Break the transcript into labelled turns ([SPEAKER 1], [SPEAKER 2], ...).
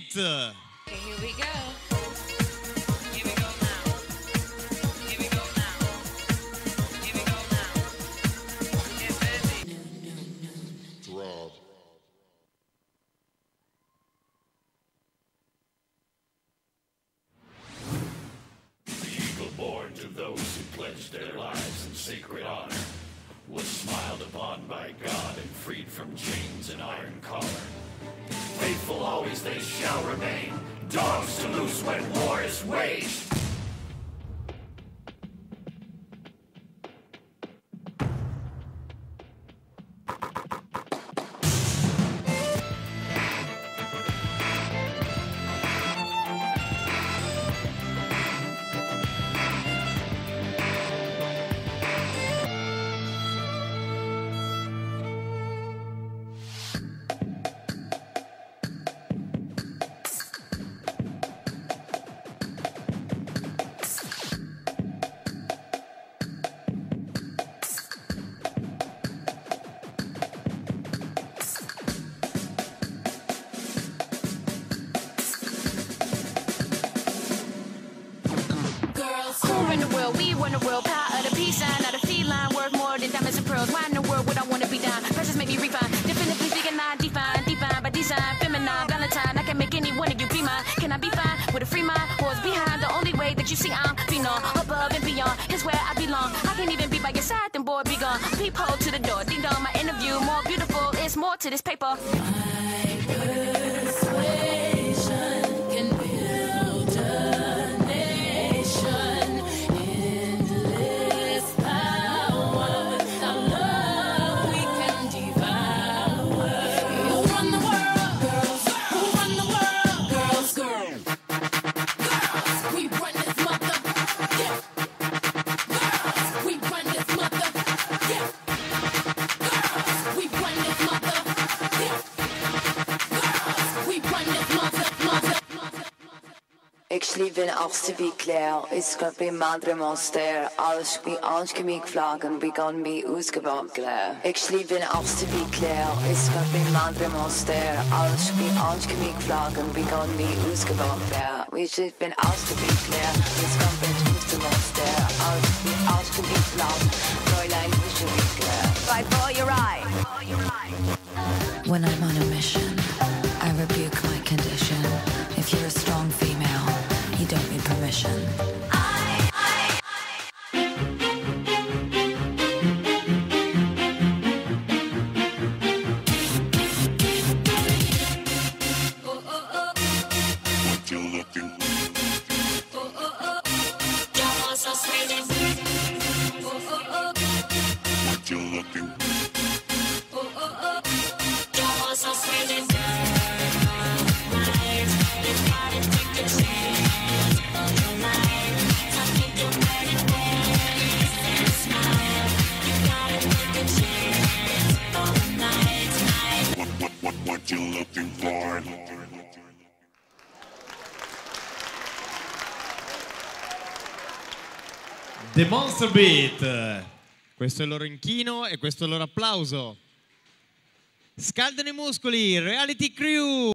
[SPEAKER 1] Beat.
[SPEAKER 2] Okay, here we go. Here we go now. Here we go now. Here we go now. Yeah, baby.
[SPEAKER 3] Throb.
[SPEAKER 4] eagle born to those who pledged their lives in sacred honor was smiled upon by God and freed from chains and iron collar. Always they shall remain, dogs to loose when war is waged.
[SPEAKER 2] Run the world? We run the world. Power of the peace sign, not a feline. Worth more than diamonds and pearls. Why in the world would I wanna be down? Precious make me refine. Definitively thinking I define, define by design. Feminine, Valentine. I can make any one of you be mine. Can I be fine with a free mind? Horse behind. The only way that you see I'm phenom. Above and beyond is where I belong. I can't even be by your side, then boy, be gone. Peephole to the door. Ding dong, my interview. More beautiful. It's more to this paper.
[SPEAKER 5] Ik sliep in achtste wie klaar, ik skap bij madre monster, alles wie aanschemik vlagen, begon bij uitgebouwd klaar. Ik sliep in achtste wie klaar, ik skap bij madre monster, alles wie aanschemik um vlagen, begon bij uitgebouwd klaar. We sliep in achtste wie klaar, ik skap bij uitste monster, alles wie aanschemik um vlagen, Fräulein wische wie klaar. Fight for your right.
[SPEAKER 6] When I'm on a mission, need permission.
[SPEAKER 4] What you looking
[SPEAKER 1] The Monster Beat. Questo è il loro inchino e questo è il loro applauso. Scaldano i muscoli, Reality Crew.